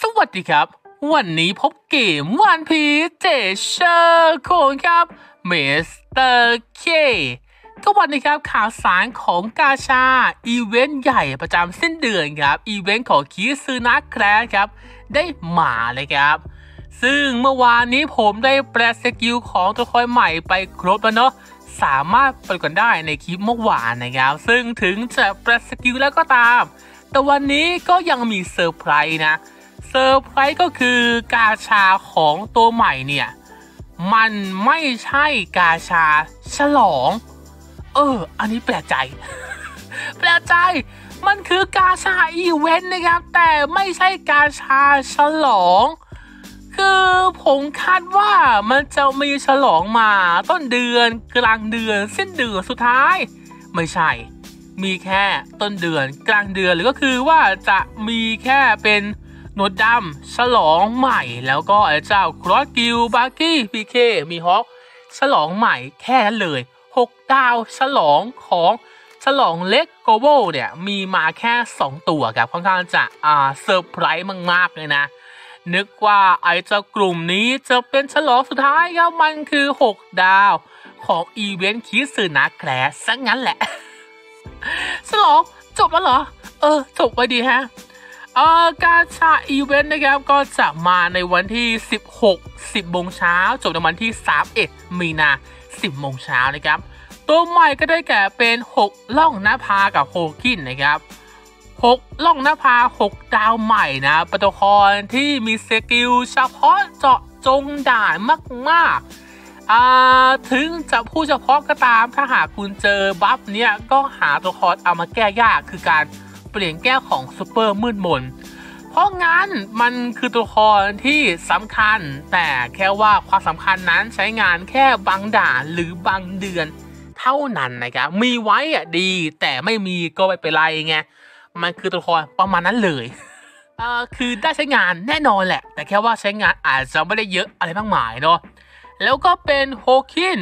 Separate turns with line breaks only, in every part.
สวัสดีครับ วันนี้พบเกม One Piece Treasure Cruise ครับ Master K ก็วันนี้ครับข่าวสารของกาชา อีเวนต์ใหญ่ประจำสิ้นเดือนครับ อีเวนต์ของ Kizuna Clash ครับ ได้มาเลยครับ ซึ่งเมื่อวานนี้ผมได้แปล skill ของตัวละครใหม่ไปครบแล้วเนาะสามารถไปกันได้ในคลิปเมื่อวานนะครับ ซึ่งถึงจะแปล skill แล้วก็ตาม แต่วันนี้ก็ยังมีเซอร์ไพรส์นะ เซอร์ไพรส์ก็คือกาชาของตัวใหม่เนี่ย มันไม่ใช่กาชาฉลอง เออ อันนี้แปลกใจ แปลกใจ มันคือกาชาอีเวนต์นะครับ แต่ไม่ใช่กาชาฉลอง คือผมคาดว่ามันจะมีฉลองมาต้นเดือนกลางเดือนสิ้นเดือนสุดท้าย ไม่ใช่มีแค่ต้นเดือนกลางเดือนหรือก็คือว่าจะมีแค่เป็น โนดดำฉลองใหม่ แล้วก็ไอ้เจ้าครอสกิลบาร์กี้พีเคมีฮอกฉลองใหม่แค่นั้นเลย 6 ดาวฉลองของฉลองเล็กโกโบเนี่ย มีมาแค่ 2 ตัวครับค่อนข้างจะอ่าเซอร์ไพรส์มาก ๆ เลยนะ นึกว่าไอ้เจ้ากลุ่มนี้จะเป็นฉลองสุดท้ายครับมันคือ 6 ดาวของ event Kizuna Clash ซะงั้นแหละฉลองจบแล้วเหรอ เออ จบไปดีฮะ เออกาชาอีเวนต์นะครับก็จะมาในวันที่ 16 10โมงเช้าจบในวันที่ 31 มีนา 10โมงเช้านะครับ ตัวใหม่ก็ได้แก่เป็น 6 ล่องหน้าพากับโฮกินนะครับ 6 ล่องหน้าพา 6 ดาวใหม่นะเป็นตัวละครที่มี skill เฉพาะเจาะจงด่านมากๆ ถึงจะพูดเฉพาะก็ตามถ้าหากคุณเจอ buff เนี่ยก็หาตัวละครเอามาแก้ยากคือการ เปลี่ยนแก้วของซูเปอร์มืดมน เพราะงั้นมันคือตัวละครที่สำคัญ แต่แค่ว่าความสำคัญนั้นใช้งานแค่บางด่านหรือบางเดือน เท่านั้นนะครับ มีไว้อะดี แต่ไม่มีก็ไม่เป็นไรไง มันคือตัวละครประมาณนั้นเลยเอ่อคือได้ใช้งานแน่นอนแหละ แต่แค่ว่าใช้งานอาจจะไม่ได้เยอะอะไรมากมายเนาะแล้วก็เป็นโฮคิน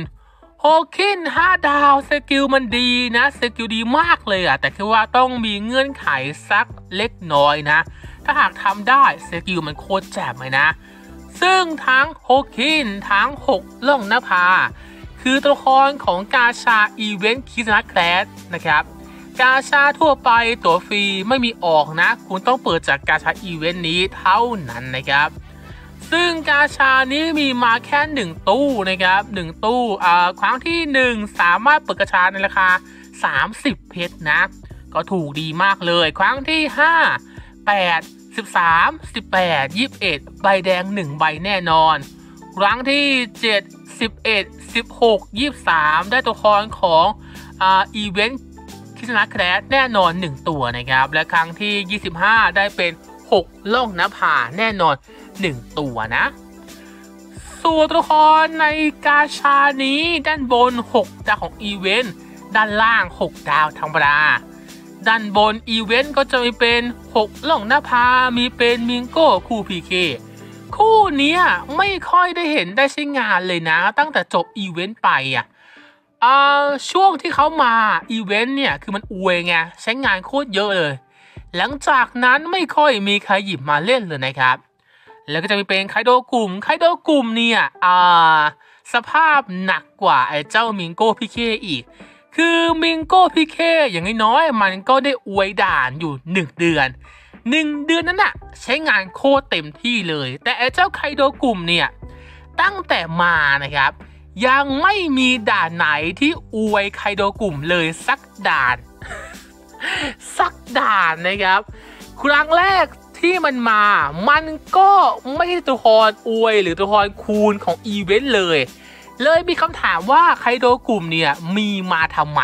โฮคิน5ดาว skill มันดีนะ skill ดีมากเลยอะแต่คือว่าต้องมีเงื่อนไขสักเล็กน้อยนะ ถ้าหากทำได้ skill มันโคตรแจ่มเลยนะ ซึ่งทั้งโฮคินทั้ง 6 ล่องนภา คือตัวละครของกาชา event Kizuna Clashนะครับ กาชาทั่วไปตัวฟรีไม่มีออกนะ คุณต้องเปิดจากกาชาอีเวนต์นี้เท่านั้นนะครับ ซึ่งกาชานี้มีมาแค่ 1 ตู้นะครับ1ตู้อ่าครั้งที่ 1 สามารถเปิดกาชาในราคา 30 เพชรนะ ก็ถูกดีมากเลย ครั้งที่ 5 8 13 18 21 ใบแดง 1 ใบแน่นอน ครั้งที่ 7 11 16 23 ได้ตัวละครของ event Kizuna Clash แน่นอน 1 ตัวนะครับ และครั้งที่ 25 ได้เป็น 6 ล่องนภาแน่นอน 1 ตัวนะ ส่วนตัวละครในกาชานี้ด้านบน 6 ดาวของอีเวนต์ด้านล่าง 6 ดาวธรรมดาด้านบนอีเวนต์ก็จะมีเป็น 6 ล่องนภามีเป็นมิงโก้คู่พีเคคู่นี้ไม่ค่อยได้เห็นได้ใช้งานเลยนะ ตั้งแต่จบอีเวนต์ไปอะอ่าช่วงที่เขามาอีเวนต์เนี่ย คือมันอวยไง ใช้งานโคตรเยอะเลย หลังจากนั้นไม่ค่อยมีใครหยิบมาเล่นเลยนะครับ แล้วก็จะมีเป็นไคโดกลุ่มไคโดกลุ่มเนี่ยอ่าสภาพหนักกว่าไอ้เจ้ามิงโก้พีเคอีก คือมิงโก้พีเคอย่างน้อยมันก็ได้อวยด่านอยู่ 1 เดือน 1 เดือนนั้นน่ะใช้งานโคตรเต็มที่เลย แต่ไอ้เจ้าไคโดกลุ่มเนี่ยตั้งแต่มานะครับ ยังไม่มีด่านไหนที่อวยไคโดกลุ่มเลยสักด่าน สักด่านนะครับ ครั้งแรก ที่มันมา มันก็ไม่ใช่ตัวละครอวยหรือตัวละครคูณของอีเวนต์เลย เลยมีคำถามว่าไคโดกลุ่มเนี่ยมีมาทำไม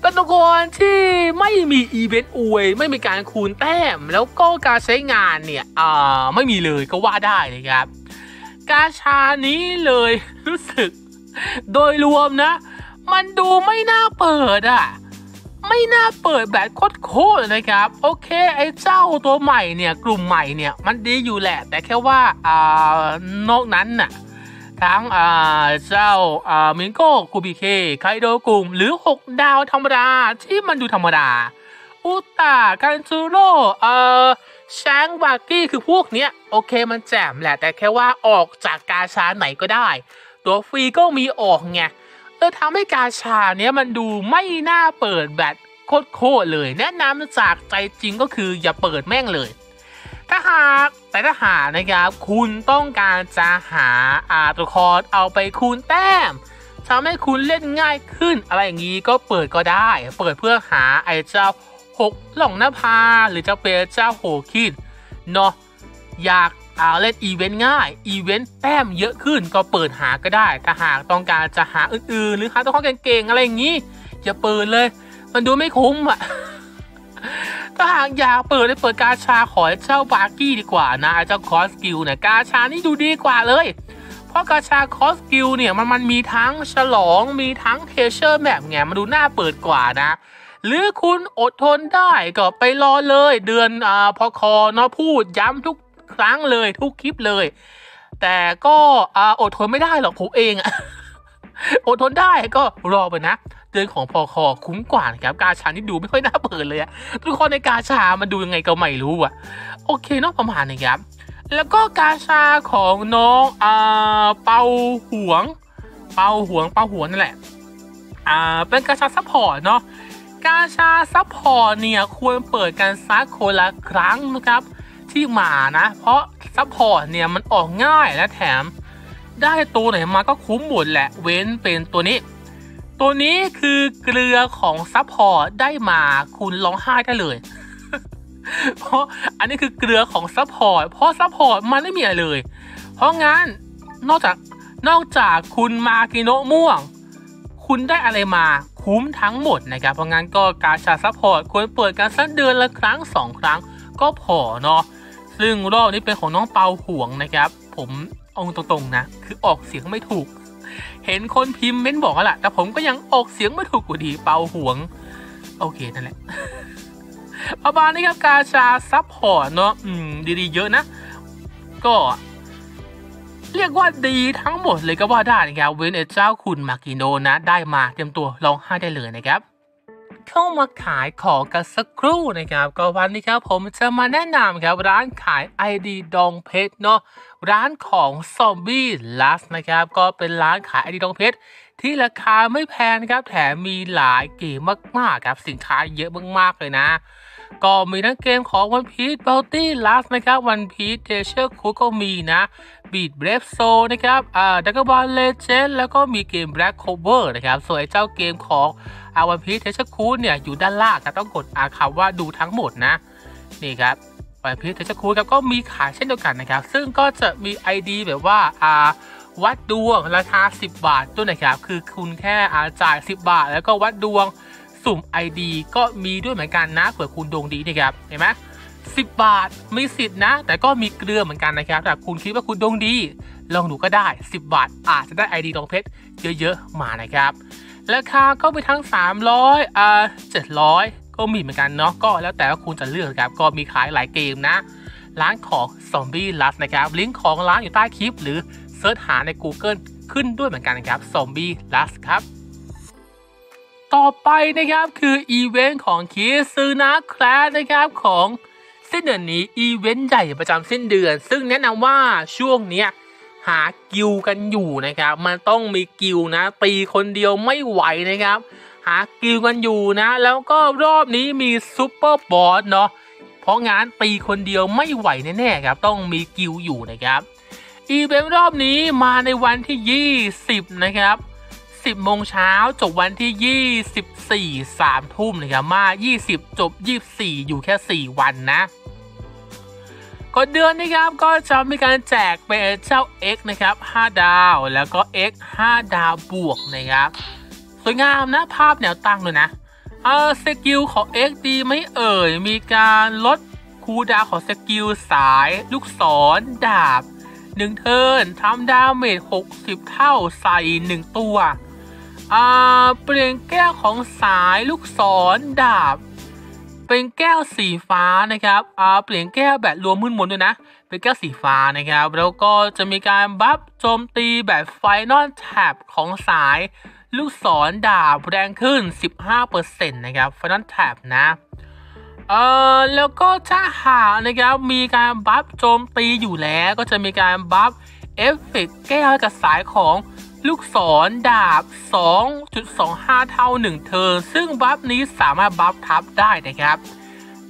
เป็นตัวละครที่ไม่มีอีเวนต์อวย ไม่มีการคูณแต้ม แล้วก็การใช้งานเนี่ยอ่าไม่มีเลยก็ว่าได้นะครับ กาชานี้เลยรู้สึก โดยรวมนะ มันดูไม่น่าเปิดอะ ไม่น่าเปิดแบบโคตรๆนะครับ โอเค ไอ้เจ้าตัวใหม่เนี่ย กลุ่มใหม่เนี่ย มันดีอยู่แหละ แต่แค่ว่าอ่านอกนั้นน่ะทั้งอ่าเจ้าอ่ามิงโก้คูบิเคไคโดกลุ่ม หรือ 6 ดาวธรรมดา ที่มันดูธรรมดา อุตตากันซูโร่เอ่อช้างบากี้คือพวกเนี้ย โอเคมันแจ่มแหละ แต่แค่ว่าออกจากกาชาไหนก็ได้ ตัวฟรีก็มีออกไง เออทำให้กาชาเนี้ยมันดูไม่น่าเปิดแบบโคตรเลย แนะนำจากใจจริงก็คืออย่าเปิดแม่งเลย ถ้าหากแต่ถ้าหากนะครับคุณต้องการจะหาอ่าตัวคอเอาไปคูณแต้มทำให้คุณเล่นง่ายขึ้นอะไรอย่างนี้ก็เปิดก็ได้ เปิดเพื่อหาไอ้เจ้าหกหล่องหน้าพาหรือจะเป็นเจ้าโฮคินเนาะอยาก เอาเล่นอีเวนต์ง่าย อีเวนต์แต้มเยอะขึ้นก็เปิดหาก็ได้ ถ้าหากต้องการจะหาอื่นๆ หรือหาตัวคอเก่งๆ อะไรอย่างนี้อย่าเปิดเลย มันดูไม่คุ้มอะ ถ้าหากอยากเปิดได้เปิดกาชาขอเจ้า Buggy ดีกว่านะเจ้า Cross Guild เนี่ยกาชานี่ดูดีกว่าเลย เพราะกาชา Cross Guild เนี่ยมันมันมีทั้งฉลองมีทั้ง Treasure Map ไงมันดูน่าเปิดกว่านะหรือคุณอดทนได้ก็ไปรอเลยเดือนอ่าพอคอเนาะพูดย้ำทุก ครั้งเลยทุกคลิปเลย แต่ก็อดทนไม่ได้หรอกผมเองอะอดทนได้ก็รอไปนะ เดือนของพอคอคุ้มกว่านะครับ กาชานี่ดูไม่ค่อยน่าเปิดเลยอะทุกคนในกาชามันดูยังไงก็ไม่รู้อะโอเคเนาะประมาณนี้ครับ แล้วก็กาชาของน้องอ่าเปาหวง เปาหวงเปาหวงนั่นแหละอ่าเป็นกาชา support เนาะกาชา support เนี่ยควรเปิดกันซักคนละครั้งนะครับ ที่มานะ เพราะ support เนี่ยมันออกง่ายและแถม ได้ตัวไหนมาก็คุ้มหมดแหละเว้นเป็นตัวนี้ ตัวนี้คือเกลือของ support ได้มาคุณร้องไห้ได้เลย เพราะอันนี้คือเกลือของ support เพราะ support มันไม่มีอะไรเลย เพราะงั้นนอกจากนอกจากคุณมากิโนม่วง คุณได้อะไรมาคุ้มทั้งหมดนะครับ เพราะงั้นก็กาชา support ควรเปิดกันสักเดือนละครั้ง 2 ครั้งก็พอเนาะ ซึ่งรอบนี้เป็นของน้องเปาห่วงนะครับ ผมเอาตรงๆนะ คือออกเสียงไม่ถูก เห็นคนพิมพ์เม้นบอกแล้วแหละแต่ผมก็ยังออกเสียงไม่ถูกอยู่ดีเปาห่วง โอเคนั่นแหละประมาณนี้ครับกาชา support เนาะอืม ดีๆเยอะนะ ก็ เรียกว่าดีทั้งหมดเลยก็ว่าได้นะครับ เว้นไอ้เจ้าคุณมากิโนนะ ได้มาเตรียมตัวร้องไห้ได้เลยนะครับ เข้ามาขายของกันสักครู่นะครับ ก็วันนี้ครับผมจะมาแนะนำครับร้านขาย ID ดองเพชรเนาะร้านของ Zombie Lust นะครับ ก็เป็นร้านขาย ID ดองเพชรที่ราคาไม่แพงครับแถมมีหลายเกมมากๆครับสินค้าเยอะมากๆเลยนะ ก็มีทั้งเกมของ One Piece Bounty Last นะครับ One Piece Treasure Cruise ก็มีนะ Beat Brave Soul นะครับอ่า Dragon Ball Legend แล้วก็มีเกม Black Clover นะครับ ส่วนไอ้เจ้าเกมของอา One Piece Treasure Cruise เนี่ยอยู่ด้านล่างครับต้องกดอาคำว่าดูทั้งหมดนะ นี่ครับ One Piece Treasure Cruise ครับก็มีขายเช่นเดียวกันนะครับ ซึ่งก็จะมี ID แบบว่าอ่าวัดดวงราคา 10 บาทด้วยนะครับ คือคุณแค่อาจ่าย 10 บาท แล้วก็วัดดวง สุ่ม ID ก็มีด้วยเหมือนกันนะเผื่อคุณดวงดีนะครับเห็นไหมสิบบาทมีสิทธิ์นะ แต่ก็มีเกลือเหมือนกันนะครับแต่คุณคิดว่าคุณดวงดี ลองดูก็ได้ 10 บาท อาจจะได้ ID ดองเพชรเยอะๆมานะครับราคาก็มีทั้ง 300อ่า700 ก็มีเหมือนกันเนาะก็แล้วแต่ว่าคุณจะเลือกครับก็มีขายหลายเกมนะ ร้านของ Zombie Lust นะครับลิงก์ของร้านอยู่ใต้คลิป หรือ search หาใน Google ขึ้นด้วยเหมือนกันนะครับ Zombie Lust ครับ ต่อไปนะครับคืออีเวนต์ของ Kizuna Clash นะครับของสิ้นเดือนนี้อีเวนต์ใหญ่ประจำสิ้นเดือน ซึ่งแนะนำว่าช่วงเนี้ยหากิลกันอยู่นะครับ มันต้องมีกิลนะ ตีคนเดียวไม่ไหวนะครับ หากิลกันอยู่นะ แล้วก็รอบนี้มี super boss เนาะเพราะงั้นตีคนเดียวไม่ไหวแน่ๆครับ ต้องมีกิลอยู่นะครับอีเวนต์รอบนี้มาในวันที่ 20 นะครับ 10โมงเช้าจบวันที่ 24 3 ทุ่มนะครับมา 20 จบ 24 อยู่แค่ 4 วันนะก็เดือนนะครับก็จะมีการแจกเป็นเจ้า X นะครับ 5 ดาวแล้วก็ X 5 ดาวบวกนะครับสวยงามนะภาพแนวตั้งเลยนะเออสกิลของ X ดีไม่เอ่ย มีการลด cooldown ของ skill สาย ลูกศรดาบ 1 turn ทำ damage 60 เท่าใส่ 1 ตัว เปลี่ยนแก้วของสายลูกศรดาบ เป็นแก้วสีฟ้านะครับเปลี่ยนแก้วแบบรวมมืดมนด้วยนะ เป็นแก้วสีฟ้านะครับ แล้วก็จะมีการ buff โจมตีแบบไฟนอล tap ของสายลูกศรดาบแรงขึ้น 15%นะครับ final tap นะเออแล้วก็ถ้าหากนะครับมีการ buff โจมตีอยู่แล้วก็จะมีการ buff effect แก้วกับสายของ ลูกศรดาบ 2.25 เท่า 1 turn ซึ่ง buff นี้สามารถ buff ทับได้นะครับ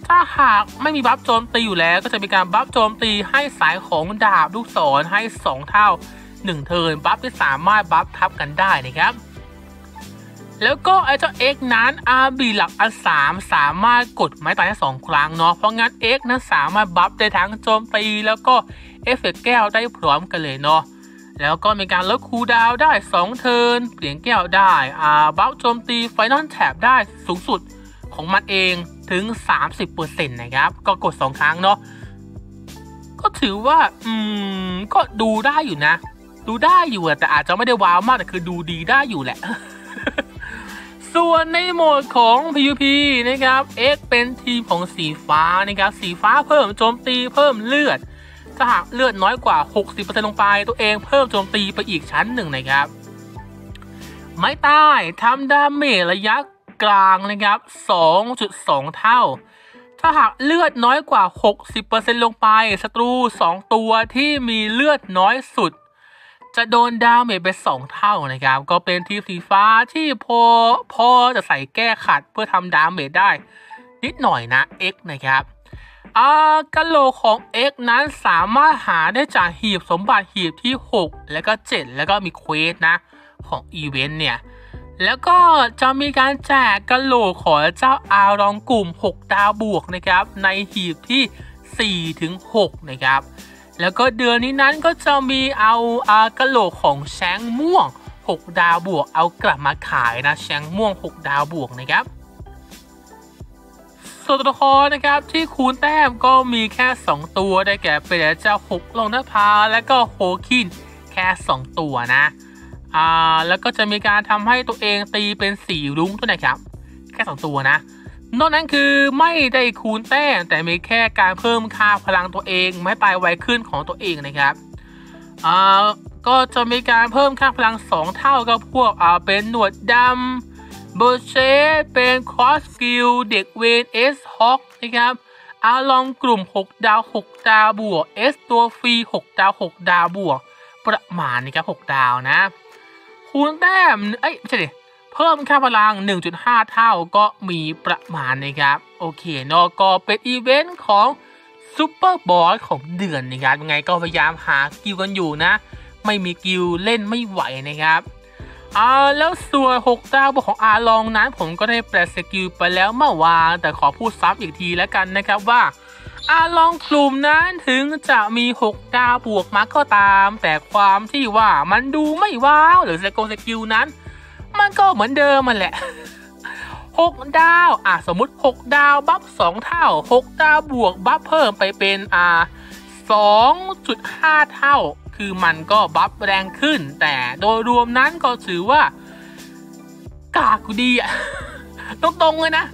ถ้าหากไม่มี buff โจมตีอยู่แล้วก็จะมีการ buff โจมตีให้สายของดาบลูกศรให้ 2 เท่า 1 turn buff ที่สามารถ buff ทับกันได้นะครับ แล้วก็ไอ้เจ้า X นั้น RB หลักอันสามสามารถกดไม้ตายได้สองครั้งเนาะเพราะงั้น X นั้นสามารถ buff ได้ทั้งโจมตีแล้วก็เอฟเฟกต์แก้วได้พร้อมกันเลยเนาะ แล้วก็มีการลด cooldown ได้ 2 turn เปลี่ยนแก้วได้อ่า buff โจมตี final tap ได้สูงสุดของมันเองถึง 30%นะครับ ก็กด 2 ครั้งเนาะ ก็ถือว่า อืม ก็ดูได้อยู่นะ ดูได้อยู่แต่อาจจะไม่ได้ว้าวมาก แต่คือดูดีได้อยู่แหละ ส่วนในโหมดของ PVP นะครับ X เป็นทีมของสีฟ้านะครับ สีฟ้าเพิ่มโจมตีเพิ่มเลือด ถ้าหากเลือดน้อยกว่า 60%ลงไป ตัวเองเพิ่มโจมตีไปอีกชั้นหนึ่งนะครับ ไม้ใต้ทำดาเมจระยะกลางนะครับ 2.2 เท่า ถ้าหากเลือดน้อยกว่า 60%ลงไปศัตรู 2 ตัวที่มีเลือดน้อยสุด จะโดน damage ไป2เท่านะครับ ก็เป็นทีมสีฟ้าที่พอพอจะใส่แก้ขัดเพื่อทำ damage ได้ นิดหน่อยนะ X นะครับ อากะโหลกของ X นั้นสามารถหาได้จากหีบสมบัติหีบที่ 6 แล้วก็ 7 แล้วก็มี quest นะ ของอีเวนต์เนี่ย แล้วก็จะมีการแจกกะโหลกของเจ้าอารองกลุ่ม 6 ดาวบวกนะครับ ในหีบที่ 4 ถึง 6 นะครับ แล้วก็เดือนนี้นั้นก็จะมีเอาอากะโหลกของแชงม่วง 6 ดาวบวกเอากลับมาขายนะแชงม่วง 6 ดาวบวกนะครับ ส่วนตัวละครนะครับที่คูณแต้มก็มีแค่ 2 ตัวได้แก่เป็นเจ้าหกลงนภาและก็โฮคินแค่ 2 ตัวนะอ่าแล้วก็จะมีการทำให้ตัวเองตีเป็นสีรุ้งตัวนะครับ แค่ 2 ตัวนะ นอกนั้นคือไม่ได้คูณแต้มแต่มีแค่การเพิ่มค่าพลังตัวเองไม่ตายไวขึ้นของตัวเองนะครับอ่าก็จะมีการเพิ่มค่าพลัง 2 เท่าก็พวกอ่าเป็นหนวดดำ เบอร์เชเป็นคอสกิลเด็กเวนเอสฮอกนะครับอาลองกลุ่ม 6 ดาว 6 ดาวบวก S ตัวฟรี 6 ดาว 6 ดาวบวก ประมาณนี้ครับ 6 ดาวนะ คูณแต้ม เอ้ยไม่ใช่ดิเพิ่มค่าพลัง 1.5 เท่าก็มีประมาณนะครับ โอเคเนอะก็เป็นอีเวนต์ของ super boss ของเดือนนะครับยังไงก็พยายามหากิลกันอยู่นะ ไม่มีกิลเล่นไม่ไหวนะครับ อ่าแล้วส่วน6ดาวบวกของอาลองนั้นผมก็ได้แปล skill ไปแล้วเมื่อวานแต่ขอพูดซ้ำอีกทีแล้วกันนะครับว่าอาลองกลุ่มนั้นถึงจะมี 6 ดาวบวกมาก็ตาม แต่ความที่ว่ามันดูไม่ว้าวหรือสกล skill นั้น มันก็เหมือนเดิมมันแหละ 6 ดาวอะสมมุติ 6 ดาว buff 2เท่า 6 ดาวบวก buff เพิ่มไปเป็นอ่า2.5 เท่า คือมันก็ buff แรงขึ้น แต่โดยรวมนั้นก็ถือว่า กากกูดีอะตรงๆเลยนะ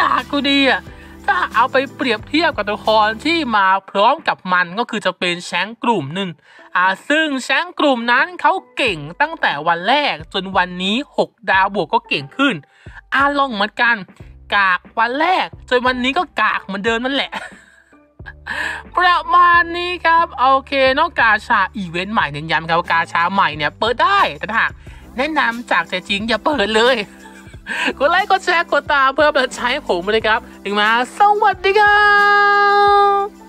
กากกูดีอะถ้าเอาไปเปรียบเทียบกับตัวละครที่มาพร้อมกับมันก็คือจะเป็นแชงกลุ่มหนึ่งอ่าซึ่งแชงกลุ่มนั้นเขาเก่งตั้งแต่วันแรกจนวันนี้ 6 ดาวบวกก็เก่งขึ้นอาลองเหมือนกัน กากวันแรกจนวันนี้ก็กากเหมือนเดิมนั่นแหละ ประมาณนี้ครับ โอเคนอกกาชาอีเวนต์ใหม่เน้นย้ำครับกาชาใหม่เนี่ยเปิดได้แต่หากแนะนำจากใจจริงอย่าเปิดเลย กดไลค์กดแชร์กดตามเพื่อเปิดใช้ผมเลยครับถึงมาสวัสดีครับ